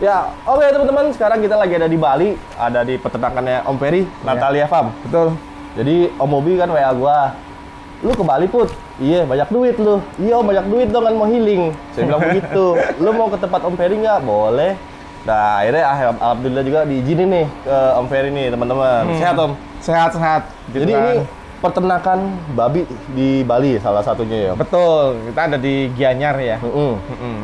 Ya, oke teman-teman, sekarang kita lagi ada di Bali, ada di peternakannya Om Ferry, Natalia Farm. Betul. Jadi Om Bobi kan WA gua, lu ke Bali put? Iya, banyak duit lu. Iya, Om, banyak duit dong kan mau healing. Saya bilang begitu. Lu mau ke tempat Om Ferry nggak? Boleh. Nah, akhirnya ah, alhamdulillah juga diizinin nih ke Om Ferry nih, teman-teman. Sehat, Om? Sehat-sehat. gitu Jadi kan. ini peternakan babi di Bali salah satunya ya. Betul. Kita ada di Gianyar ya. Mm-mm. Mm-mm.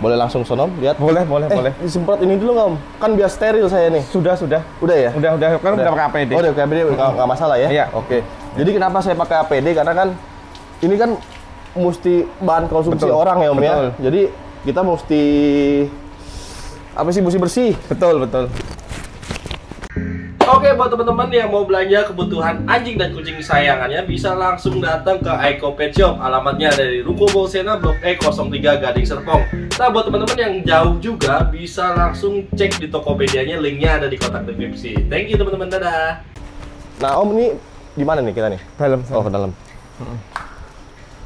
Boleh langsung sonom lihat. Boleh, boleh, Eh, boleh. disemprot ini dulu nggak Om? Kan biar steril saya nih. Sudah, sudah. Udah ya? Udah, udah. Kan udah, pakai APD. Oh, udah pakai APD nggak masalah ya? Iya. Oke. Jadi kenapa saya pakai APD? Karena kan ini kan mesti bahan konsumsi Betul. orang ya Om ya. Betul. Jadi kita mesti apa sih mesti bersih. Betul, betul. Oke buat teman-teman yang mau belanja kebutuhan anjing dan kucing kesayangannya bisa langsung datang ke Aiko Pet Shop. Alamatnya ada di Ruko Bolsena Blok E 03 Gading Serpong. Nah buat teman-teman yang jauh juga bisa langsung cek di Tokopedia-nya, linknya ada di kotak deskripsi. Thank you teman-teman, dadah. Nah Om ini di mana nih kita nih? Dalam. Oh ke dalam.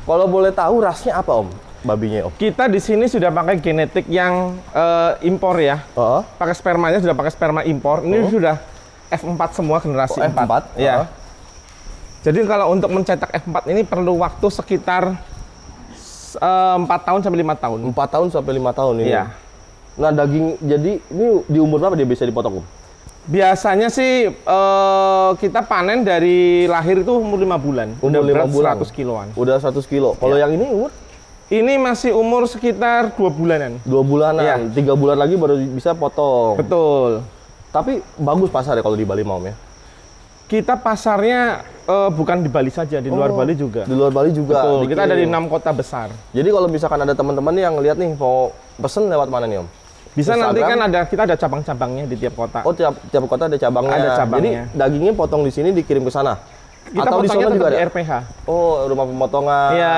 Kalau boleh tahu rasnya apa Om? Babinya Om? Kita di sini sudah pakai genetik yang eh, impor ya. Oh, Pakai spermanya sudah pakai sperma impor. Ini Oh. sudah F4 semua generasi Oh, F4? Ya. Oh. Jadi kalau untuk mencetak F4 ini perlu waktu sekitar eh, 4 tahun sampai lima tahun. 4 tahun sampai lima tahun ini. Iya. Nah daging jadi ini di umur berapa dia bisa dipotong? Biasanya sih eh, kita panen dari lahir itu umur 5 bulan. Umur Udah lima berat bulan. 100 kiloan. Udah 100 kilo. Kalau Iya. yang ini umur Ini masih umur sekitar dua bulanan. dua bulanan, Iya. tiga bulan lagi baru bisa potong. Betul. Tapi bagus pasar ya kalau di Bali mau ya. Kita pasarnya eh, bukan di Bali saja, di luar Oh, Bali juga. Di luar Bali juga. Betul. Kita ada di dikirim. enam kota besar. Jadi kalau misalkan ada teman-teman yang lihat nih mau pesen lewat mana nih Om? Bisa nanti Instagram? kan ada kita ada cabang-cabangnya di tiap kota. Oh tiap tiap kota ada cabangnya. Ada cabangnya. Jadi dagingnya potong di sini dikirim ke sana. kita Atau di potongnya sana juga tetap di ada. RPH. Oh rumah pemotongan. Iya,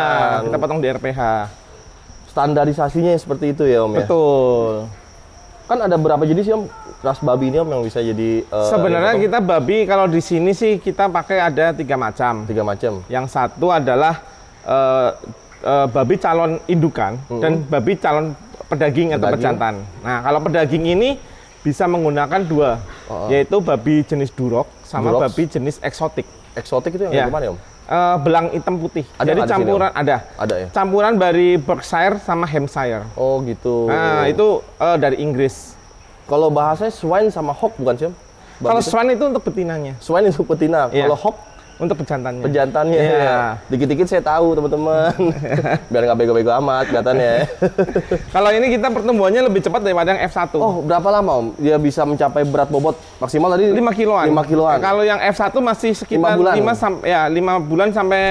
kita potong di RPH. Standarisasinya seperti itu ya Om ya. Betul. Kan ada berapa jenis sih Om ras babi ini Om yang bisa jadi eh, Sebenarnya kita babi kalau di sini sih kita pakai ada tiga macam. tiga macam. Yang satu adalah eh, eh, babi calon indukan dan babi calon pedaging, atau Pedaging. pejantan. Nah, kalau pedaging ini bisa menggunakan dua, Oh. yaitu babi jenis durok sama Duroks. babi jenis eksotik. Eksotik itu yang Ya. gimana ya Om? Eh, belang hitam putih. Ada Jadi di sini, campuran ada. Ada ya. Campuran dari Berkshire sama Hampshire. Oh gitu. Nah, itu eh, dari Inggris. Kalau bahasanya swine sama hawk bukan sih Kalau swan itu untuk betinanya, swine itu betina. Iya. Kalau hawk untuk pejantannya. pejantannya. Iya. ya. Dikit-dikit saya tahu teman-teman. Biar nggak bego-bego amat kelihatannya. Kalau ini kita pertumbuhannya lebih cepat daripada yang F1. oh berapa lama Om? Dia bisa mencapai berat bobot maksimal tadi 5 kiloan. 5 kiloan. Kalau yang F1 masih sekitar Lima bulan. 5 sampai ya 5 bulan sampai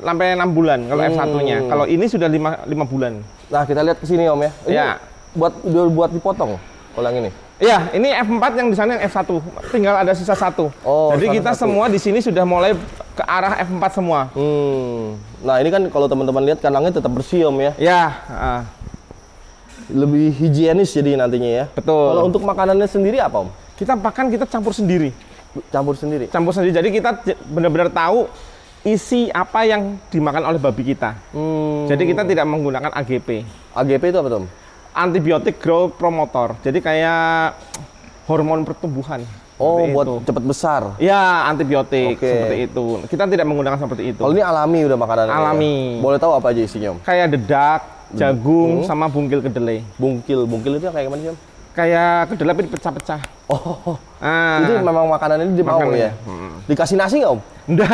sampai 6 bulan kalau Hmm. F1-nya. Kalau ini sudah 5 5 bulan. Nah kita lihat ke sini Om ya. Ini Ya. Buat buat dipotong. Yang ini. Iya, ini F4 yang di sana yang F1. Tinggal ada sisa satu. Oh, Jadi kita satu. semua di sini sudah mulai ke arah F4 semua. Hmm. Nah ini kan kalau teman-teman lihat kandangnya tetap bersih Om ya. Ya, ah, Lebih higienis jadi nantinya ya. betul. Kalau untuk makanannya sendiri apa Om? kita makan kita campur sendiri. Campur sendiri. Campur sendiri. Jadi kita benar-benar tahu isi apa yang dimakan oleh babi kita. Hmm. Jadi kita tidak menggunakan AGP. AGP itu apa Om? Antibiotik growth promoter. Jadi kayak hormon pertumbuhan. Oh buat itu. cepet besar. Ya, antibiotik Oke. seperti itu. Kita tidak menggunakan seperti itu. Kalau ini alami udah makanannya. ya? Alami. Boleh tahu apa aja isinya Om? Kayak dedak, jagung, Hmm. sama bungkil kedelai. Bungkil, bungkil itu kayak gimana sih Om? Kayak kedelai tapi dipecah-pecah. Oh, Ah. itu memang makanan ini dia mau Makanannya. ya? Dikasih nasi nggak Om? Enggak.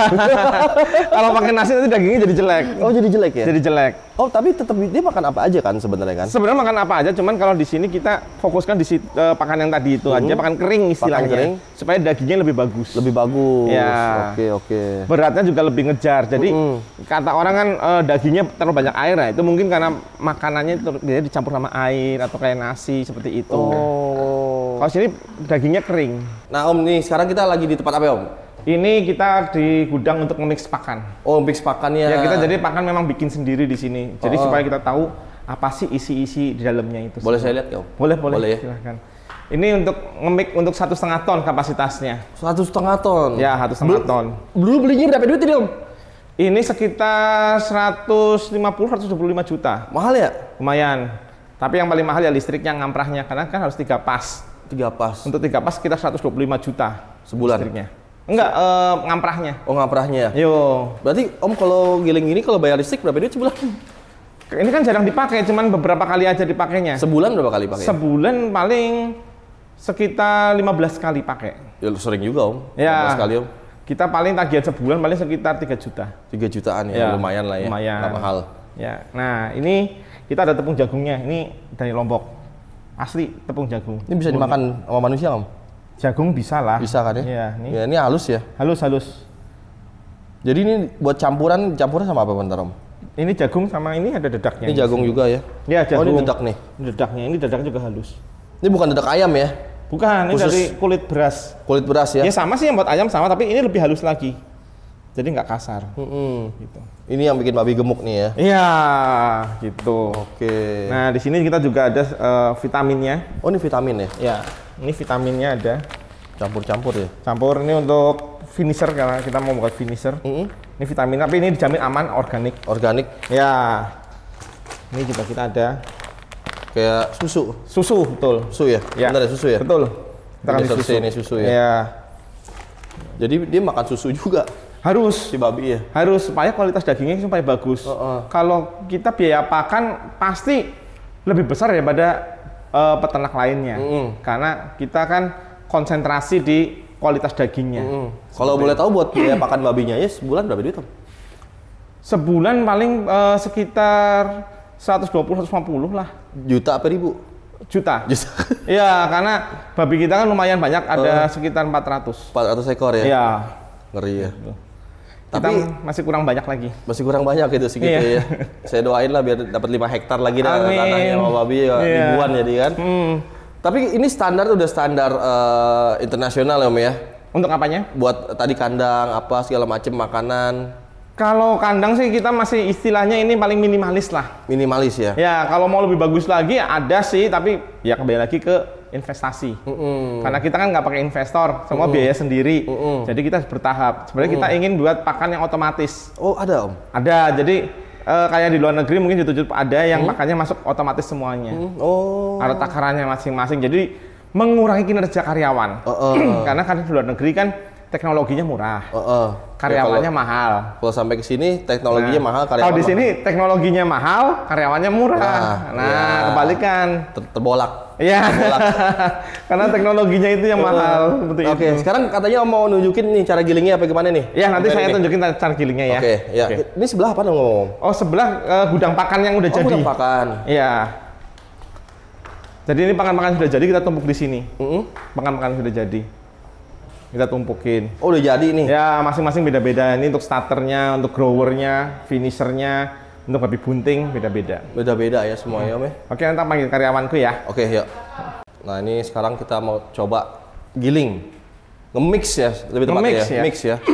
Kalau pakai nasi nanti dagingnya jadi jelek. Oh jadi jelek ya? Jadi jelek. Oh tapi tetap dia makan apa aja kan sebenarnya kan? Sebenarnya makan apa aja, cuman kalau di sini kita fokuskan di sit- eh, pakan yang tadi itu aja, pakan kering istilahnya. Hmm. kering. Supaya dagingnya lebih bagus. Lebih bagus. Ya. Oke oke. beratnya juga lebih ngejar. Jadi Mm-mm. kata orang kan eh, dagingnya terlalu banyak air, nah itu mungkin karena makanannya itu biasanya dicampur sama air atau kayak nasi seperti itu. Oh. Kalau sini dagingnya kering. Nah Om nih sekarang kita lagi di tempat apa Om? Ini kita di gudang untuk memix pakan. Oh mix pakannya. Ya kita jadi pakan memang bikin sendiri di sini. Jadi Oh. supaya kita tahu apa sih isi-isi di dalamnya itu. Boleh saya lihat ya Om? Boleh, boleh. Boleh ya? Silahkan. Ini untuk ngemik untuk satu setengah ton kapasitasnya. Satu setengah ton. Ya, satu setengah Bel- ton. Dulu belinya berapa duit ini Om? Ini sekitar 150-125 juta. Mahal ya? Lumayan. Tapi yang paling mahal ya listriknya ngamprahnya karena kan harus tiga pas. Tiga pas. Untuk tiga pas kita 125 juta Sebulan? listriknya. Enggak, eh, ngamprahnya. Oh ngaprahnya. Yo, Berarti Om kalau giling gini kalau bayar listrik berapa duit sebulan? ini kan jarang dipakai, cuman beberapa kali aja dipakainya. Sebulan berapa kali pakai? Sebulan paling sekitar 15 kali pakai. ya sering juga Om. Ya. 15 kali Om. Kita paling tagihan sebulan paling sekitar 3 juta. 3 jutaan ya, Ya, lumayan lah ya. lumayan. Nggak mahal. Ya. Nah, ini kita ada tepung jagungnya. Ini dari Lombok. Asli tepung jagung. Ini bisa dimakan sama manusia Om? Jagung bisa lah. Bisa kan ya? Iya, ini Ya, ini halus ya. halus halus. Jadi ini buat campuran, campuran sama apa bentar Om? Ini jagung sama ini ada dedaknya. Ini jagung juga ya? Ya, Oh ini jagung. dedak nih. Ini dedaknya. Ini dedak juga halus. Ini bukan dedak ayam ya? Bukan, ini Khusus- dari kulit beras. Kulit beras ya? Ya sama sih yang buat ayam sama, tapi ini lebih halus lagi. Jadi nggak kasar. Mm-mm. Gitu. Ini yang bikin babi gemuk nih ya? Iya, gitu. Oke. Nah, di sini kita juga ada eh, vitaminnya. Oh ini vitamin ya? Ya, ini vitaminnya ada. Campur-campur ya? Campur ini untuk finisher karena kita mau buat finisher. Mm-mm. Ini vitamin, tapi ini dijamin aman, organik. Organik Ya. Ini juga kita ada kayak susu. susu, betul. Susu ya? Ya. Bener ya susu ya? Betul. Kita Ini kasih seharusnya ini susu ya? Ya. Jadi dia makan susu juga Harus. si babi ya? Harus supaya kualitas dagingnya supaya bagus. Heeh. Kalau kita biaya pakan pasti lebih besar daripada eh, peternak lainnya. Mm-mm. Karena kita kan konsentrasi di kualitas dagingnya. Mm. Kalau boleh tahu buat biaya pakan babinya ya sebulan berapa duit Om? Sebulan paling eh, sekitar 120 150 lah Juta apa ribu? juta. Juta. Iya, karena babi kita kan lumayan banyak, ada sekitar 400. 400 ekor ya? Iya. Ngeri ya. Kita Tapi masih kurang banyak lagi. masih kurang banyak gitu segitu Iya. ya. Saya doain lah biar dapat 5 hektar lagi dah tanahnya sama babi ya, Iya. ribuan jadi kan. Hmm. Tapi ini standar udah standar eh, internasional ya Om ya. Untuk apanya? Buat tadi kandang apa segala macem makanan Kalau kandang sih kita masih istilahnya ini paling minimalis lah. minimalis ya. Ya, kalau mau lebih bagus lagi ada sih, tapi ya kembali lagi ke investasi. Mm-mm. Karena kita kan nggak pakai investor, semua biaya sendiri. Mm-mm. Jadi kita bertahap. Sebenarnya kita ingin buat pakan yang otomatis. Oh ada Om. Ada, jadi eh, kayak di luar negeri mungkin YouTube ada yang pakannya masuk otomatis semuanya. Oh. Ada takarannya masing-masing. Jadi mengurangi kinerja karyawan. Heeh. Karena kan di luar negeri kan teknologinya murah, Heeh. karyawannya Ya, mahal. kalau, kalau sampai ke sini teknologinya mahal karyawan Kalau di mahal. sini teknologinya mahal, karyawannya murah. Nah, Nah, ya. kebalikan. Ter- terbolak. Iya. Karena teknologinya itu yang mahal Oke, itu. sekarang katanya mau nunjukin nih cara gilingnya apa gimana nih? Ya, nanti saya nih. tunjukin cara gilingnya ya. Oke, ya. Oke. Ini sebelah apa dong ngomong? Oh, sebelah eh, gudang pakan yang udah Oh, jadi. gudang pakan. Iya. Jadi ini pakan-pakan sudah jadi kita tumpuk di sini. Mm-mm. Pakan-pakan sudah jadi. Kita tumpukin. Oh, udah jadi nih. Ya, masing-masing beda-beda. Ini untuk starternya, untuk growernya, finishernya, untuk babi bunting beda-beda. Beda-beda ya semuanya Om ya. Oke, nanti panggil karyawanku ya. Oke, yuk. Nah, ini sekarang kita mau coba giling. Nge-mix ya, lebih tepatnya ya. ya. Mix ya.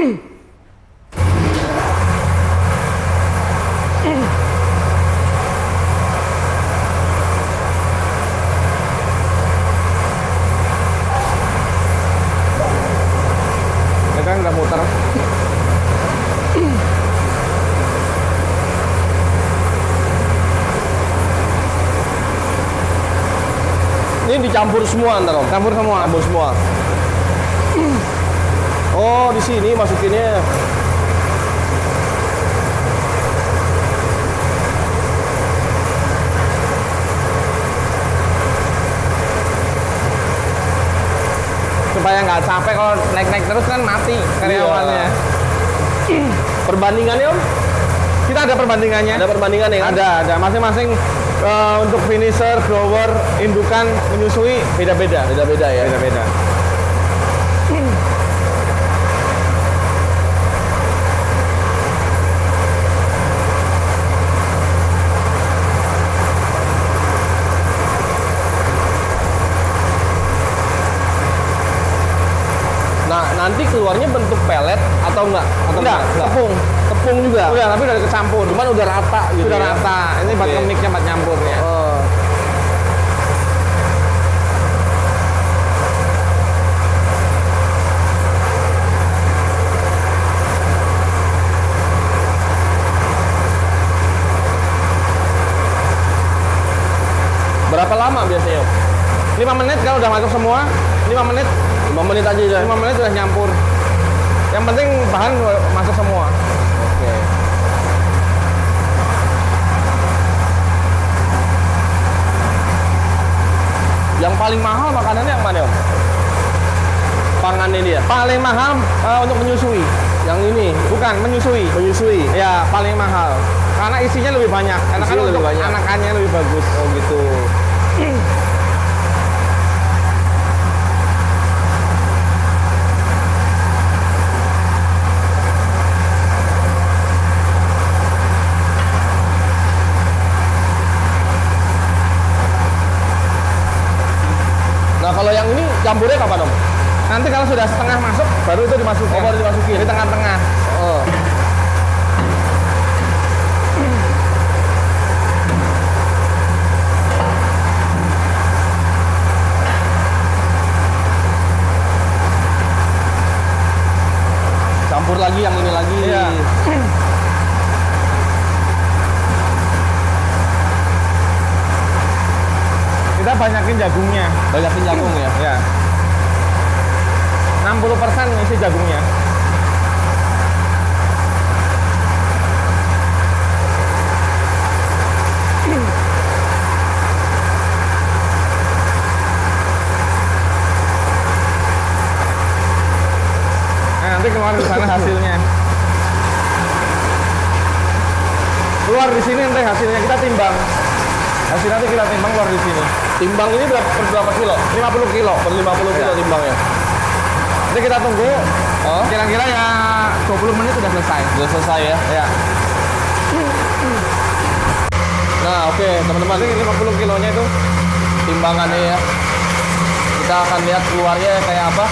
Ini kan udah muter. Ini dicampur semua ntar Om. Campur semua. Campur semua. Oh, di sini masukinnya. Supaya nggak capek kalau naik-naik terus kan mati karyawannya. Perbandingannya Om? Kita ada perbandingannya. Ada perbandingan ya? kan? Ada, ada. Masing-masing eh, untuk finisher, grower, indukan, menyusui beda-beda. Beda-beda ya. Beda-beda. Nah, nanti keluarnya bentuk pelet atau enggak? Atau Enggak, tepung. Tepung juga. Udah, tapi udah kecampur. Cuman udah rata gitu. Sudah ya. rata. Ini buat Oke. kemiknya, buat nyampurnya. Oh. berapa lama biasanya Om? 5 menit kalau udah masuk semua 5 menit 5 menit aja ya. 5 menit udah nyampur yang penting bahan masuk semua Oke. Yang paling mahal makanannya yang mana, Om? Pangan ini ya? paling mahal eh, untuk menyusui Yang ini bukan menyusui menyusui. ya paling mahal karena isinya lebih banyak karena kan lebih untuk banyak. anakannya lebih bagus Oh gitu. Nah kalau yang ini campurnya kapan om? nanti kalau sudah setengah masuk baru itu dimasukin Oh, baru dimasukin. di tengah-tengah Oh. Campur lagi yang ini lagi. Iya. kita banyakin jagungnya Banyakin jagung ya. ya 60% isi jagungnya Nah, nanti keluar di sana hasilnya. Keluar di sini nanti hasilnya kita timbang. Hasil nanti kita timbang keluar di sini. Timbang ini berapa per berapa kilo? 50 kilo. Per 50 kilo Iya. timbangnya. Nanti kita tunggu. Oh. Kira-kira ya 20 menit sudah selesai. Udah selesai ya. Ya. Nah, oke, teman-teman. Nanti 50 kilonya itu timbangannya ya. Kita akan lihat keluarnya kayak apa.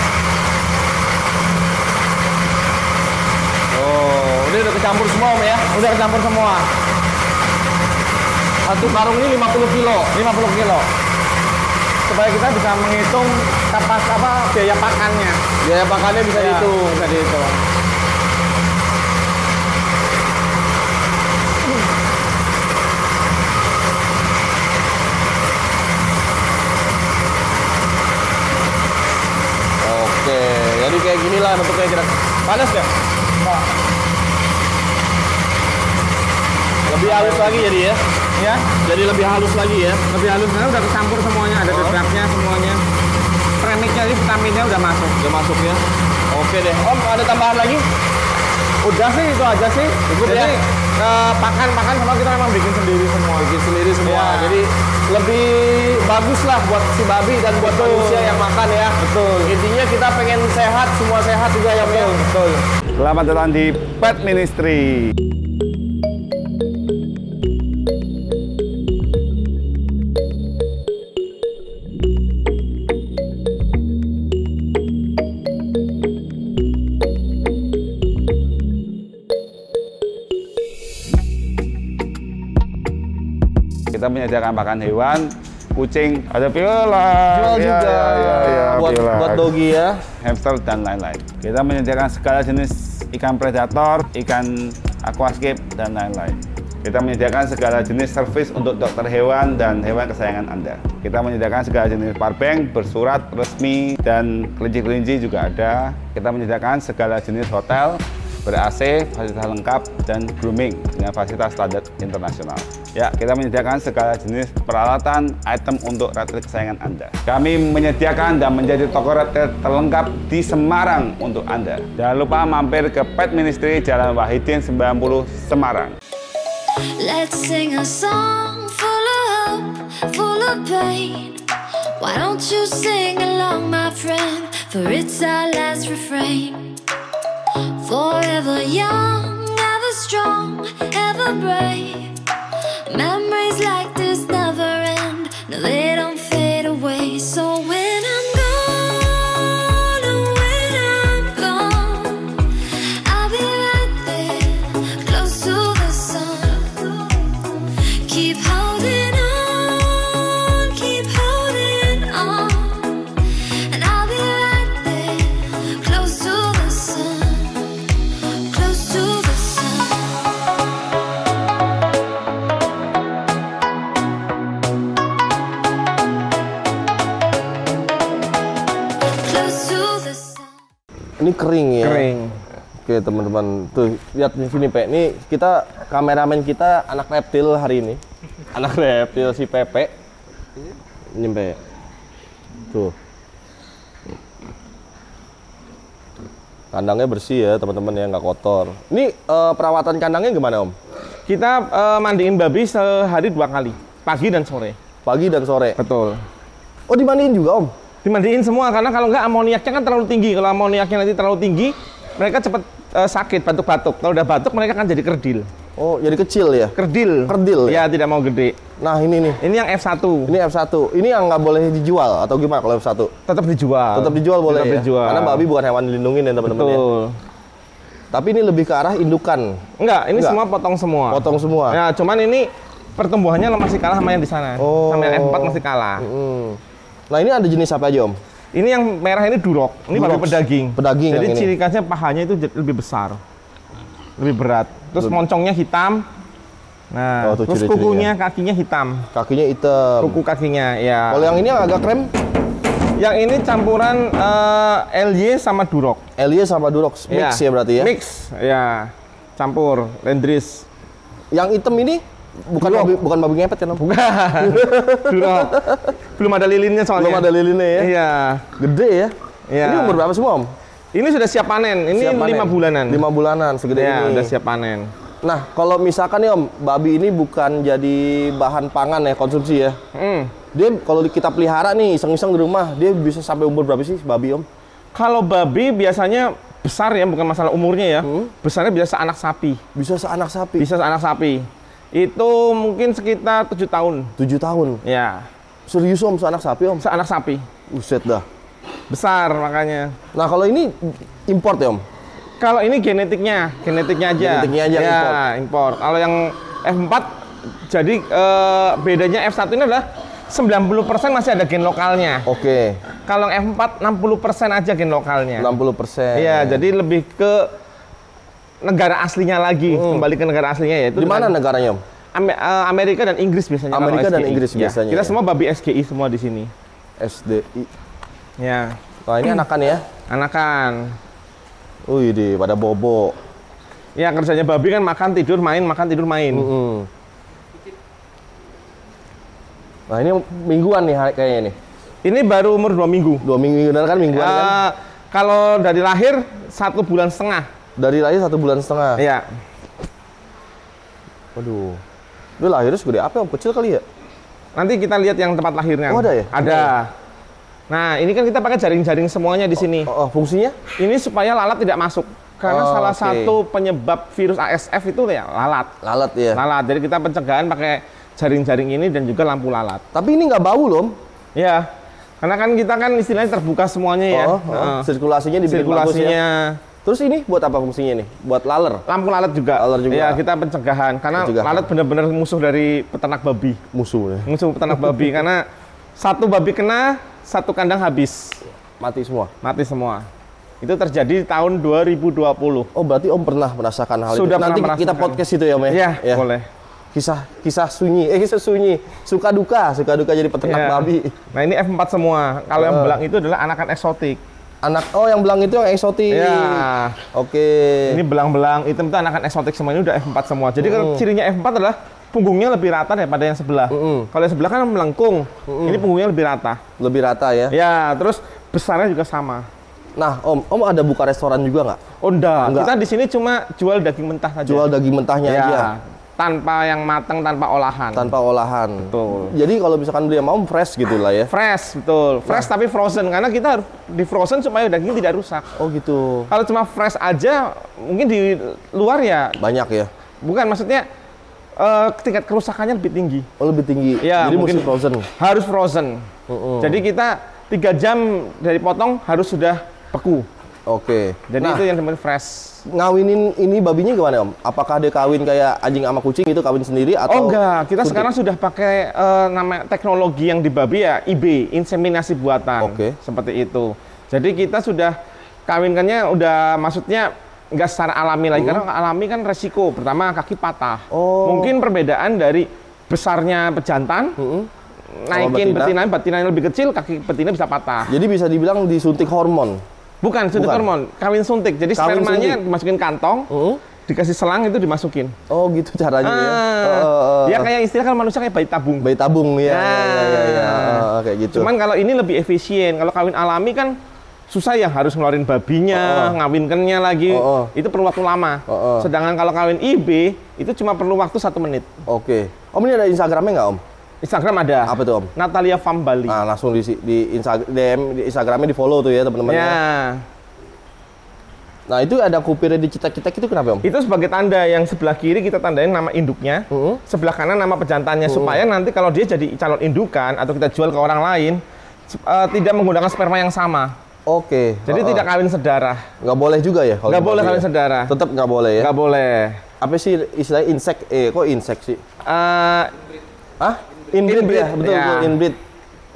Oh, ini udah kecampur semua Om ya. udah kecampur semua. Satu karung ini 50 kilo. 50 kilo. Supaya kita bisa menghitung kapas apa biaya pakannya. Biaya pakannya bisa Ya, dihitung. Bisa dihitung. Oke, jadi kayak gini lah bentuknya kira. Panas ya? Lebih halus lagi jadi ya. Ya, Jadi lebih halus lagi ya. lebih halus karena udah kecampur semuanya, ada Oh. dedraknya semuanya. Ini vitaminnya udah masuk. Udah masuk ya. Oke deh. Om, ada tambahan lagi? Udah sih itu aja sih. Cukup Jadi ya? eh, pakan-pakan semua kita memang bikin sendiri semua. bikin sendiri semua. Iya. Jadi lebih bagus lah buat si babi dan buat Betul. manusia yang makan ya. Betul. Intinya kita pengen sehat, semua sehat juga ya, ya. Betul. Selamat datang di Pet Ministry. Kita menyediakan pakan hewan, kucing, ada viola, Jual ya, juga ya, ya, ya, buat viola. buat doggy ya. hamster dan lain-lain. Kita menyediakan segala jenis ikan predator, ikan aquascape dan lain-lain. Kita menyediakan segala jenis servis untuk dokter hewan dan hewan kesayangan Anda. Kita menyediakan segala jenis powerbank bersurat resmi dan kelinci-kelinci juga ada. Kita menyediakan segala jenis hotel ber-AC, fasilitas lengkap, dan grooming dengan fasilitas standar internasional. Ya, kita menyediakan segala jenis peralatan, item untuk reptil kesayangan Anda. Kami menyediakan dan menjadi toko reptil terlengkap di Semarang untuk Anda. Jangan lupa mampir ke Pet Ministry Jalan Wahidin 90 Semarang. Let's sing a song full of hope, full of pain. Why don't you sing along, my friend? For it's our last refrain. Forever young, ever strong, ever brave. Memory Ini kering ya. kering. Oke teman-teman, tuh lihat di sini Pe. Ini kita kameramen kita anak reptil hari ini. Anak reptil si Pepe. Ini Pe. Tuh. Kandangnya bersih ya teman-teman ya, nggak kotor. Ini eh, perawatan kandangnya gimana Om? Kita eh, mandiin babi sehari dua kali, pagi dan sore. Pagi dan sore. Betul. Oh dimandiin juga Om? Dimandiin semua karena kalau nggak amoniaknya kan terlalu tinggi. Kalau amoniaknya nanti terlalu tinggi, mereka cepat eh, sakit, batuk-batuk. Kalau udah batuk mereka kan jadi kerdil. Oh jadi kecil ya? Kerdil. Kerdil ya? Ya, tidak mau gede. Nah ini nih, Ini yang F1. ini F1. Ini yang nggak boleh dijual atau gimana kalau F1? Tetap dijual. Tetap dijual boleh Tetap ya? dijual. Karena babi bukan hewan dilindungin ya teman-teman ya. Tapi ini lebih ke arah indukan, Enggak, ini Enggak. semua potong semua. potong semua. Ya, cuman ini pertumbuhannya masih kalah sama yang di sana. Oh. Sama yang F4 masih kalah. Hmm. Nah ini ada jenis apa aja om? Ini yang merah ini durok. Ini Durox. pedaging. Pedaging Jadi ciri khasnya pahanya itu lebih besar. Lebih berat. Terus moncongnya hitam. Nah, Oh, terus kukunya, kakinya hitam. Kakinya hitam. Kuku kakinya, ya. Kalau yang ini agak krem, Yang ini campuran eh, LY sama durok. Elie sama Durox mix ya berarti ya. Mix, ya. Campur, lendris. Yang hitam ini bukan babi, bukan babi ngepet kan om? Bukan. durok. Belum ada lilinnya soalnya. Belum ada lilinnya ya. Iya. Gede ya. Iya. Ini umur berapa semua om? Ini sudah siap panen. Ini Siap panen. lima bulanan. Lima bulanan segede Ya, ini. udah siap panen. Nah kalau misalkan nih om, babi ini bukan jadi bahan pangan ya konsumsi ya. Hmm. Dia kalau kita pelihara nih iseng-iseng di rumah, dia bisa sampai umur berapa sih babi om? Kalau babi biasanya besar ya, bukan masalah umurnya ya. Hmm. Besarnya biasa anak sapi. Bisa seanak sapi. Bisa anak sapi. Itu mungkin sekitar tujuh tahun. Tujuh tahun. Ya, Serius om, seanak sapi om? seanak sapi. Buset dah. Besar makanya. Nah kalau ini import ya om? Kalau ini genetiknya, genetiknya aja. Genetiknya aja ya, import. import. Kalau yang F4 jadi eh, bedanya F1 ini adalah 90% masih ada gen lokalnya. Oke, Kalau yang F4 60% aja gen lokalnya. 60 persen. Iya, jadi lebih ke negara aslinya lagi, kembali ke negara aslinya yaitu Hmm. Di mana negaranya eh, Amerika dan Inggris biasanya. Amerika dan. Inggris Ya, biasanya, Kita ya. semua babi SGI semua di sini. SDI. Ya, Wah ini anakan ya? anakan. Wih di pada bobo. Ya kerjanya babi kan makan tidur main makan tidur main. Mm-mm. Nah ini mingguan nih kayaknya nih. Ini baru umur dua minggu. Dua minggu kan mingguan kan? Eh, kalau dari lahir satu bulan setengah. Dari lahir satu bulan setengah. Ya, Waduh. Dia lahirnya segede apa om? Kecil kali ya? nanti kita lihat yang tempat lahirnya. Oh, ada ya? Ada. Nah, ini kan kita pakai jaring-jaring semuanya di sini. Oh, oh, fungsinya? Ini supaya lalat tidak masuk. Karena Oh, salah oke. satu penyebab virus ASF itu ya lalat. Lalat ya. Lalat. Jadi kita pencegahan pakai jaring-jaring ini dan juga lampu lalat. Tapi ini nggak bau loh. Ya. Karena kan kita kan istilahnya terbuka semuanya ya. Oh, oh, Heeh. Sirkulasinya dibikin bagus ya. Terus ini buat apa fungsinya nih? Buat laler, lampu lalat juga. Lalat juga. Ya, kita pencegahan karena Pencegahan. lalat benar-benar musuh dari peternak babi. musuh ya. Musuh peternak babi karena satu babi kena, satu kandang habis. Mati semua. Mati semua. Itu terjadi di tahun 2020. Oh berarti om pernah merasakan hal Sudah itu. Nanti kita podcast itu ya om ya? Ya, boleh. Kisah kisah sunyi, eh kisah sunyi, suka duka, suka duka jadi peternak Ya. babi. Nah, ini F4 semua. Kalau yang Eh. belang itu adalah anakan eksotik. Anak oh yang belang itu yang eksotik. Ya. Oke. Ini belang-belang hitam itu anakan eksotik semua ini udah F4 semua. Jadi kalau cirinya F4 adalah punggungnya lebih rata daripada yang sebelah. Mm-mm. Kalau yang sebelah kan melengkung. Ini punggungnya lebih rata. lebih rata ya. Ya, terus besarnya juga sama. Nah om, om ada buka restoran juga nggak? Oh enggak, Enggak. kita di sini cuma jual daging mentah saja. Jual daging mentahnya ya, aja, tanpa yang matang, tanpa olahan. tanpa olahan. Betul. Jadi kalau misalkan beli yang mau fresh gitu lah ya. Fresh, betul. Fresh tapi frozen karena kita harus di frozen supaya daging tidak rusak. Oh gitu. Kalau cuma fresh aja, mungkin di luar ya Banyak ya. bukan maksudnya eh, tingkat kerusakannya lebih tinggi. Oh lebih tinggi. Ya, Jadi mungkin- mesti frozen. Harus frozen. Mm-mm. Jadi kita tiga jam dari potong harus sudah beku. Oke. Jadi nah, itu yang namanya fresh. ngawinin ini babinya gimana om? Apakah dia kawin kayak anjing sama kucing itu kawin sendiri atau? Oh enggak, kita sekarang sudah pakai eh, nama teknologi yang di babi ya IB, inseminasi buatan. Oke. Seperti itu. Jadi kita sudah kawinkannya udah maksudnya enggak secara alami lagi karena alami kan resiko. Pertama kaki patah. Hmm. Oh. Mungkin perbedaan dari besarnya pejantan Mm-mm. naikin betina. betina, betina yang lebih kecil, kaki betina bisa patah. Jadi bisa dibilang disuntik hormon. Bukan suntik Bukan. hormon, kawin suntik. Jadi Kawin spermanya suntik. dimasukin kantong, Heeh. dikasih selang itu dimasukin. Oh gitu caranya ya. Ah, Oh, oh, oh. ya kayak istilah kan manusia kayak bayi tabung. bayi tabung ya. Nah. ya, ya, ya. Oh, kayak gitu. Cuman kalau ini lebih efisien. Kalau kawin alami kan susah ya harus ngeluarin babinya, ngawinkannya lagi. Oh, oh. Itu perlu waktu lama. Oh, oh. Sedangkan kalau kawin IB itu cuma perlu waktu satu menit. Oke. Om ini ada Instagramnya nggak Om? Instagram ada. Apa tuh Om? Natalia Farm Bali. Nah, langsung di di Instagram DM di Instagramnya di follow tuh ya teman-teman. ya. ya. Nah itu ada kupirnya dicetak-cetak itu kenapa Om? Itu sebagai tanda yang sebelah kiri kita tandain nama induknya, Heeh. sebelah kanan nama pejantannya supaya nanti kalau dia jadi calon indukan atau kita jual ke orang lain eh, tidak menggunakan sperma yang sama. Oke. Jadi Oh, tidak kawin sedarah. nggak boleh juga ya? Nggak gitu boleh ya? kawin sedarah. Tetap nggak boleh ya? Nggak boleh. Apa sih istilah insek? Eh kok insek sih? Eh, Ah? Inbreed, Inbreed, ya? Betul, ya. betul, inbreed.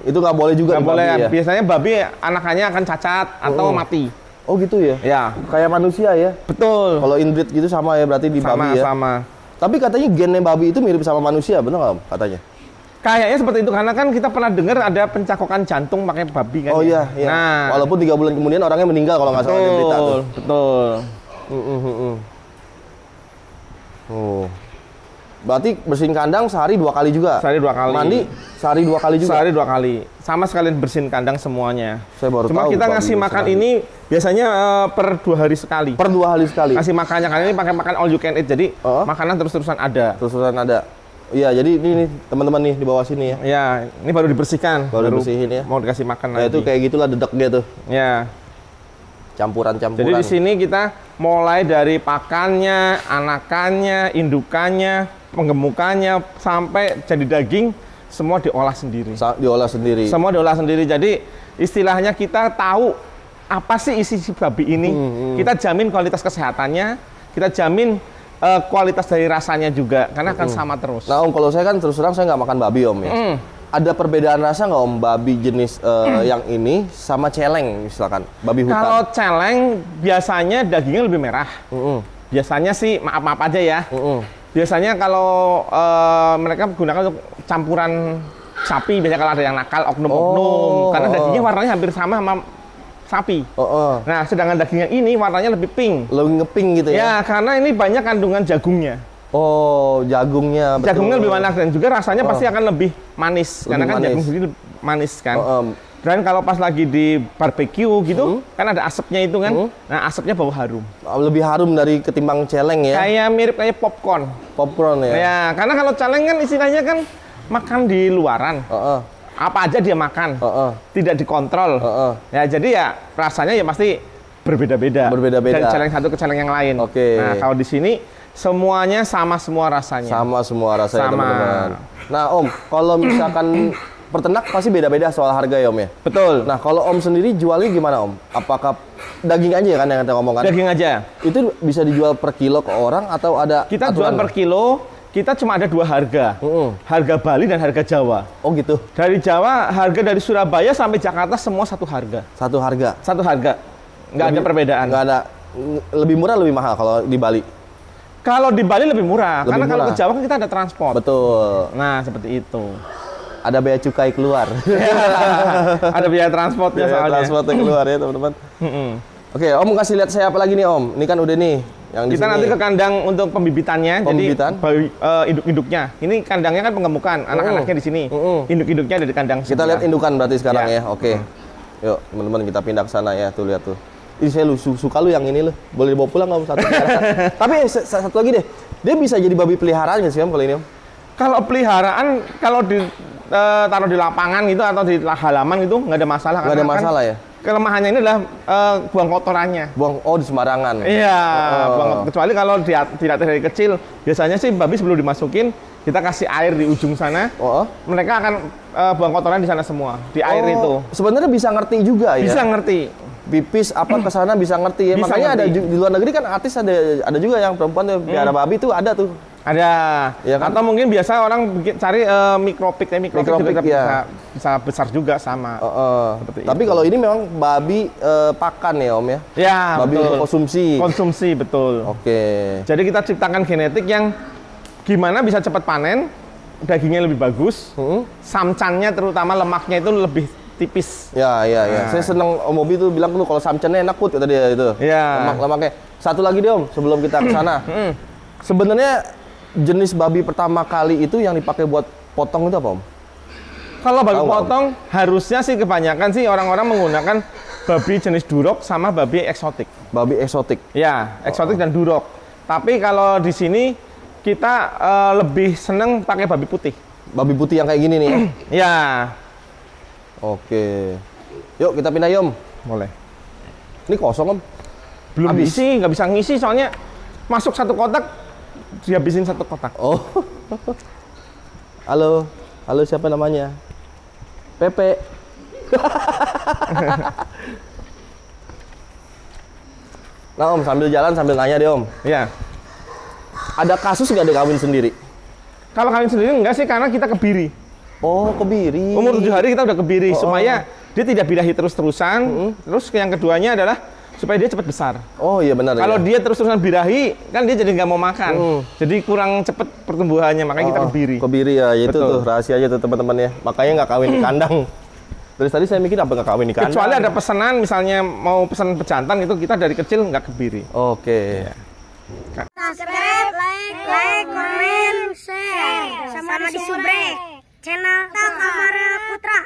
Itu nggak boleh juga nggak boleh. babi ya? Biasanya babi anakannya akan cacat atau mati. Oh gitu ya? Ya, Kayak manusia ya? betul. Kalau inbreed gitu sama ya berarti di sama babi ya? sama. Tapi katanya gennya babi itu mirip sama manusia, benar nggak? Katanya? Kayaknya seperti itu karena kan kita pernah dengar ada pencakokan jantung pakai babi kan. Oh ya? iya, iya. Nah, Walaupun tiga bulan kemudian orangnya meninggal kalau nggak salah di berita tuh. betul, betul. Mm, mm, mm, mm. Oh. Berarti bersihin kandang sehari dua kali juga? Sehari dua kali. Mandi sehari dua kali juga? Sehari dua kali. Sama sekalian bersihin kandang semuanya. Saya baru Cuma tahu. kita ngasih makan ini biasanya eh, per dua hari sekali. per dua hari sekali. Kasih makannya kali ini pakai makan all you can eat. Jadi Oh. makanan terus-terusan ada. Terus-terusan ada. Iya, jadi ini nih teman-teman nih di bawah sini ya. Ya, ini baru dibersihkan. Baru dibersihin ya. Mau dikasih makan Nah, lagi. itu kayak gitulah dedek dia tuh. Ya. Campuran-campuran. Jadi di sini kita mulai dari pakannya, anakannya, indukannya, penggemukannya sampai jadi daging semua diolah sendiri. Sa- diolah sendiri. Semua diolah sendiri. Jadi istilahnya kita tahu apa sih isi si babi ini. Hmm, Kita jamin kualitas kesehatannya, kita jamin eh, kualitas dari rasanya juga karena akan sama terus. Nah, Om, kalau saya kan terus terang saya nggak makan babi, Om ya. Mm. Ada perbedaan rasa nggak Om babi jenis eh, yang ini sama celeng misalkan, babi hutan? Kalau celeng biasanya dagingnya lebih merah. Mm-mm, Biasanya sih maaf-maaf aja ya. mm-mm. Biasanya kalau eh, mereka menggunakan untuk campuran sapi, biasanya kalau ada yang nakal oknum-oknum, Oh, karena oh. dagingnya warnanya hampir sama sama sapi. Oh, oh. Nah, sedangkan dagingnya ini warnanya lebih pink. Lebih ngeping gitu ya? Ya, karena ini banyak kandungan jagungnya. Oh, jagungnya. betul. Jagungnya lebih manis dan juga rasanya Oh. pasti akan lebih manis, Lebih karena kan manis. jagung sendiri manis kan. Oh, em. Dan kalau pas lagi di barbecue gitu, Hmm. kan ada asapnya itu kan. Hmm. Nah, asapnya bau harum. lebih harum dari ketimbang celeng ya? Kayak mirip kayak popcorn. Popcorn ya? Ya, karena kalau celeng kan istilahnya kan makan di luaran. Oh, oh, Apa aja dia makan, oh, oh. tidak dikontrol. Oh, oh. Ya, jadi ya rasanya ya pasti berbeda-beda. Berbeda-beda. Dari celeng satu ke celeng yang lain. Oke. Nah, kalau di sini semuanya sama semua rasanya. Sama semua rasanya Sama. teman-teman. Nah Om, kalau misalkan peternak pasti beda-beda soal harga ya Om ya? Betul. Nah kalau Om sendiri jualnya gimana Om? Apakah daging aja kan yang kita ngomongkan? Daging aja. Itu bisa dijual per kilo ke orang atau ada Kita jual per kilo, kita cuma ada dua harga. Mm-mm. Harga Bali dan harga Jawa. Oh gitu, Dari Jawa, harga dari Surabaya sampai Jakarta semua satu harga. satu harga. Satu harga. Nggak ada Lebih- perbedaan. Nggak ada, lebih murah lebih mahal kalau di Bali. Kalau di Bali lebih murah, Lebih karena kalau murah. ke Jawa kan kita ada transport. Betul. Nah, seperti itu. Ada bea cukai keluar. ada biaya transportnya Biaya soalnya. transportnya keluar ya teman-teman. Oke, Om kasih lihat saya apa lagi nih Om? Ini kan udah nih yang di Kita nanti ke kandang untuk pembibitannya. Pembibitan? Jadi bayi- eh, induk-induknya. Ini kandangnya kan pengemukan, anak-anaknya di sini. Induk-induknya ada di kandang. Kita sebelah. lihat indukan berarti sekarang ya. Ya. Oke. Yuk, teman-teman kita pindah ke sana ya. Tuh lihat tuh. Ini saya lu su- suka lu yang ini lu. Boleh dibawa pulang nggak Om? satu? Tapi satu lagi deh. Dia bisa jadi babi peliharaan nggak sih Om kalau ini Om? Kalau peliharaan, kalau di eh, taruh di lapangan gitu atau di halaman gitu nggak ada masalah. Nggak ada kan masalah ya? Kelemahannya ini adalah eh, buang kotorannya. Buang oh di sembarangan. Iya, Oh. buang kecuali kalau dia tidak dari kecil, biasanya sih babi sebelum dimasukin kita kasih air di ujung sana, Oh. oh. mereka akan eh, buang kotoran di sana semua, di air Oh, itu. Sebenarnya bisa ngerti juga ya. Bisa ngerti. Pipis apa ke sana bisa ngerti ya. Bisa Makanya ada ngerti. ju- di luar negeri kan artis ada ada juga yang perempuan tuh piara babi tuh ada tuh. Ada. Iya kan? Atau mungkin biasa orang cari eh, mikropik, ya mikropik, Mikropik, juga ya. bisa, bisa besar juga sama. Oh, oh. Seperti Tapi kalau ini memang babi eh, pakan ya Om ya. Ya, babi betul. konsumsi. Konsumsi, betul. Oke. Jadi kita ciptakan genetik yang gimana bisa cepat panen, dagingnya lebih bagus, Hmm. samcannya terutama lemaknya itu lebih tipis. Ya, ya, ya. Nah. Saya seneng Om Bobi tuh bilang tuh kalau samcennya enak put kata dia itu. Iya. Lemak-lemaknya. Satu lagi deh Om, sebelum kita ke sana. Hmm. Sebenarnya jenis babi pertama kali itu yang dipakai buat potong itu apa Om? Kalau babi Tahu nggak, Om? potong harusnya sih kebanyakan sih orang-orang menggunakan babi jenis durok sama babi eksotik. Babi eksotik. Ya, eksotik dan durok. Tapi kalau di sini kita eh, lebih seneng pakai babi putih. Babi putih yang kayak gini nih ya. Ya, Oke. Yuk kita pindah Om. boleh. Ini kosong Om. Belum Habis. isi, nggak bisa ngisi soalnya masuk satu kotak dihabisin satu kotak. Oh. Halo. Halo siapa namanya? Pepe. nah Om sambil jalan sambil nanya deh Om. Ya. Ada kasus nggak dia kawin sendiri? Kalau kawin sendiri enggak sih karena kita kebiri. Oh kebiri. Umur tujuh hari kita udah kebiri Oh, oh. supaya dia tidak birahi terus-terusan. Terus yang keduanya adalah supaya dia cepat besar. Oh iya benar. Kalau ya. dia terus-terusan birahi, kan dia jadi nggak mau makan. Hmm. Jadi kurang cepat pertumbuhannya, makanya kita Oh, kebiri. Kebiri ya, itu Betul. tuh rahasianya tuh teman-teman ya. Makanya nggak kawin di kandang. Dari tadi saya mikir apa nggak kawin di kandang. Kecuali ada pesanan, misalnya mau pesan pejantan itu kita dari kecil nggak kebiri. Oke. subscribe, like, like, komen, share, sama, di subrek channel Tak Amara Putra.